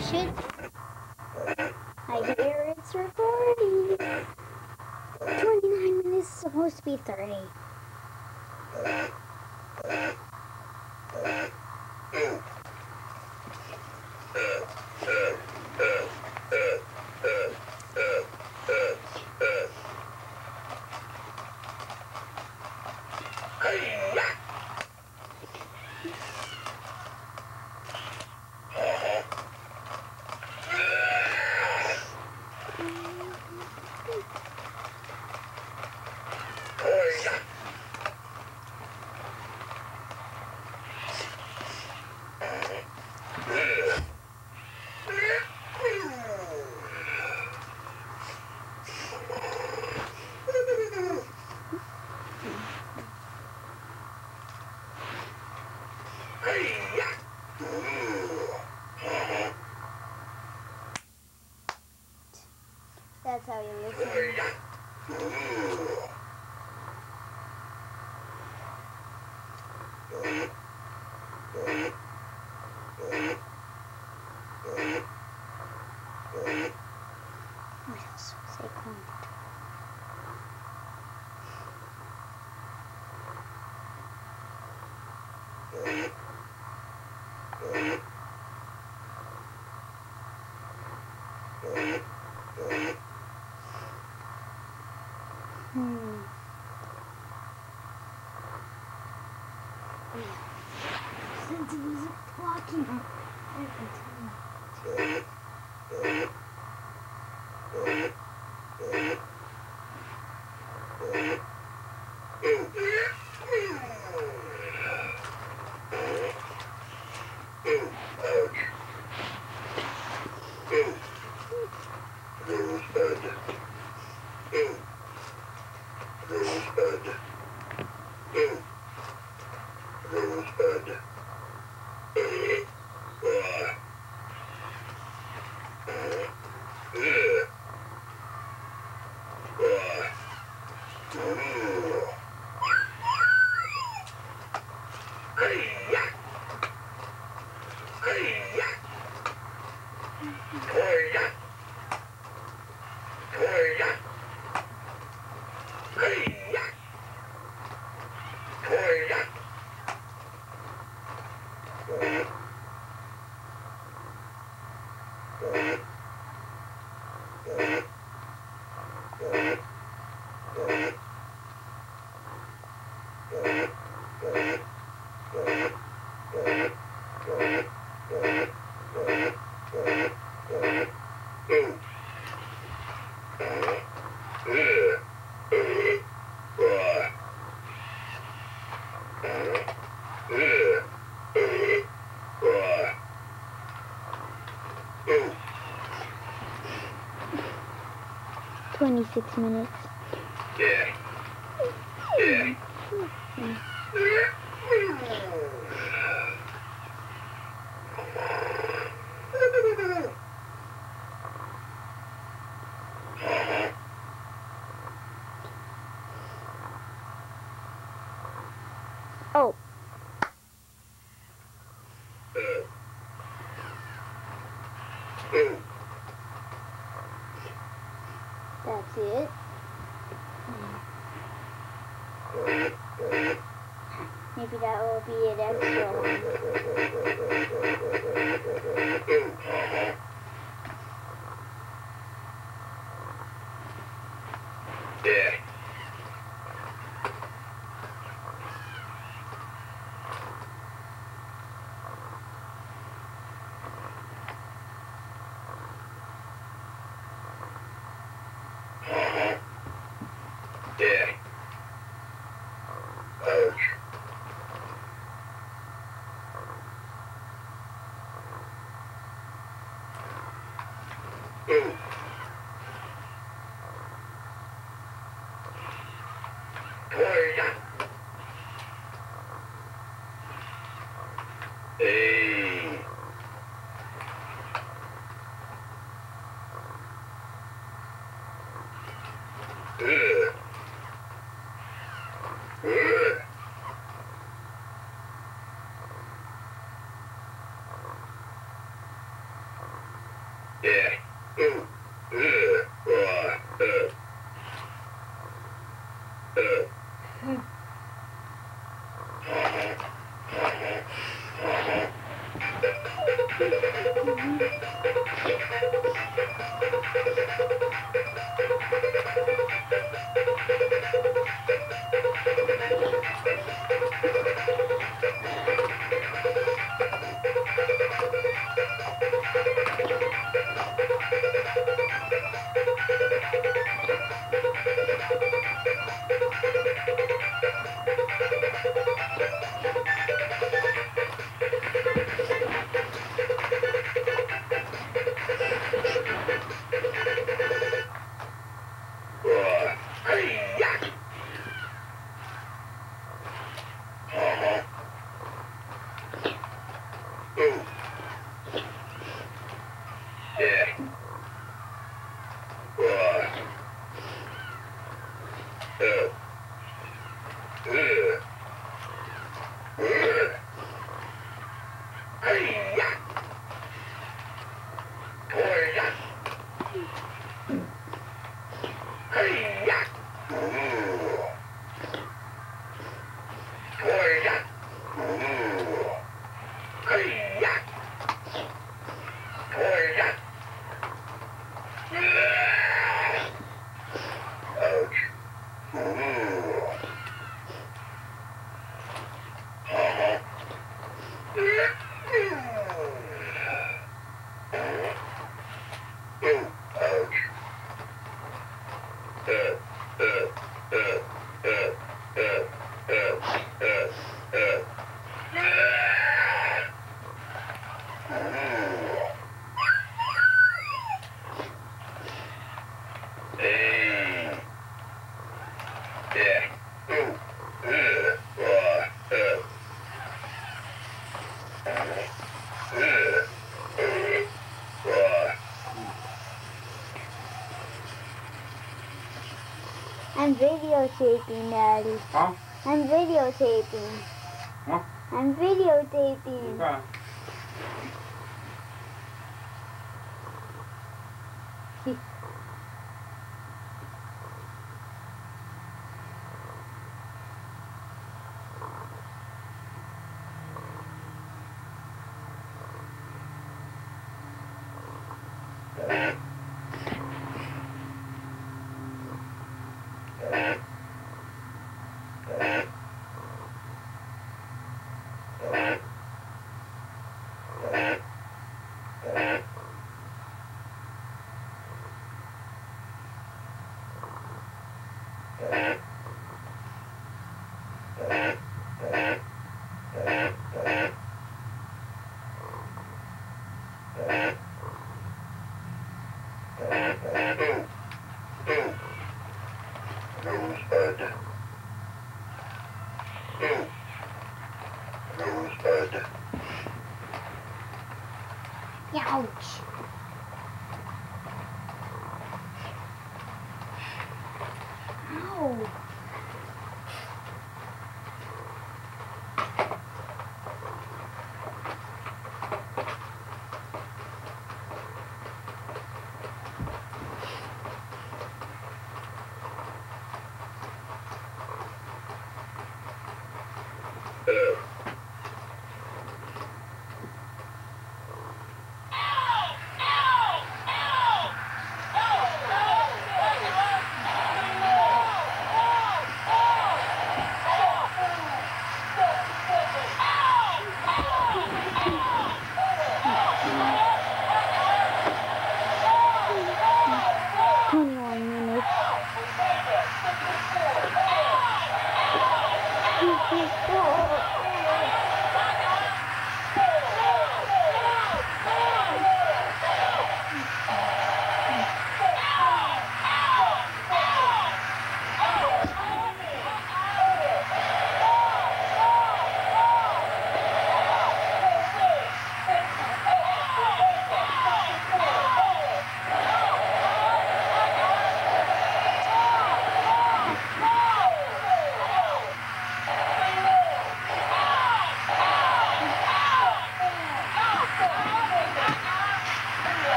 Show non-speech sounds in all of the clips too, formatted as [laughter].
I. I hear it's recording. 29 minutes is supposed to be 30. Yeah. because he was blocking it. 26 minutes. Yeah. Yeah. Maybe that will be an extra one. [laughs] I'm videotaping, Daddy. Huh? I'm videotaping. Huh? I'm videotaping. Okay.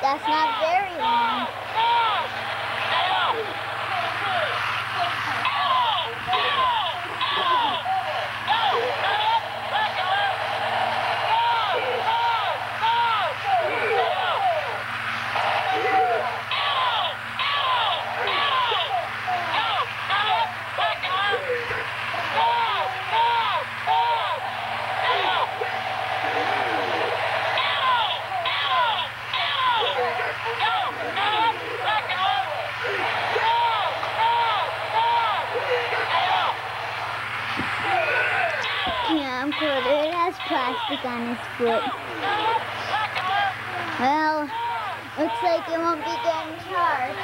That's not very long. On his foot. Well, looks like it won't be getting charged.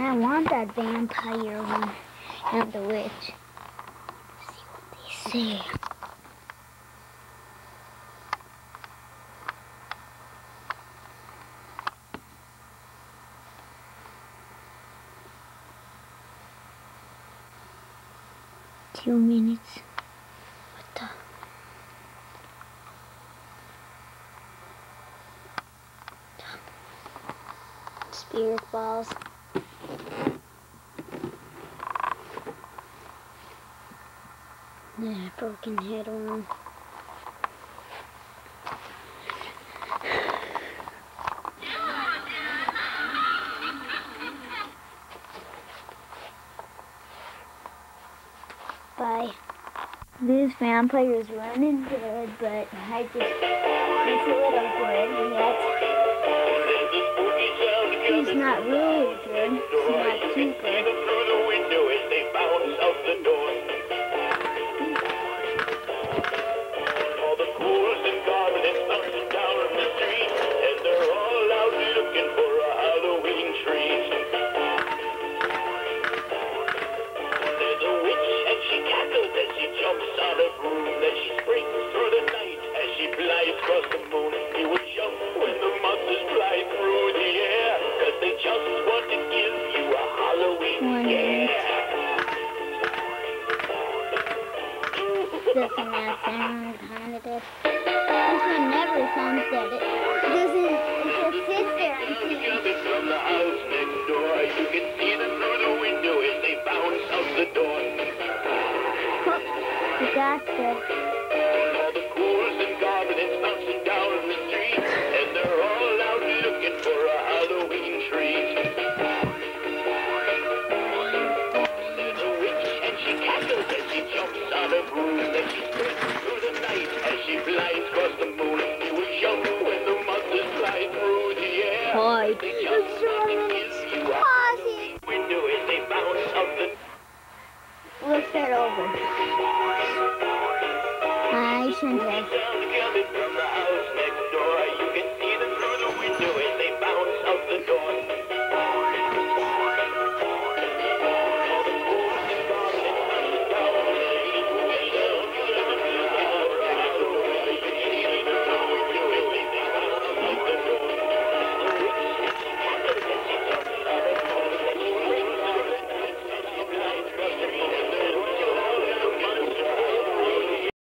I want that vampire one and the witch. Let's see what they say. Two minutes. What the? Spirit balls. broken head on. Bye. This vampire is running good, but I just, it's a little good.